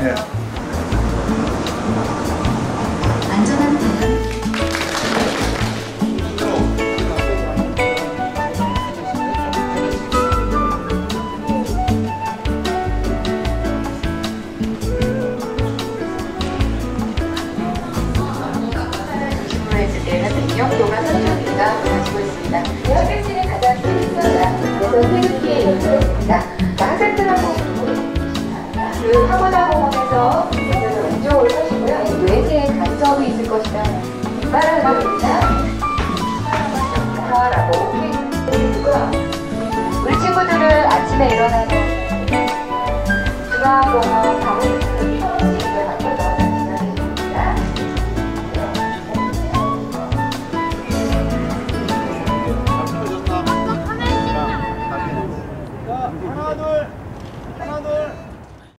네. 안전한 대응 중심으로 했을 때는 100명도가 선정비가 가지고 있습니다. 학생들이 가장 필수다. 그래서 태극기에 연결했습니다. 학생들하고 그 하고 다 공원에서 왼쪽으로 서시고요. 외세에 간섭이 있을 것이다. 바라봅니다. 라고 그리고요. 우리 친구들은 아침에 일어나는 중앙공원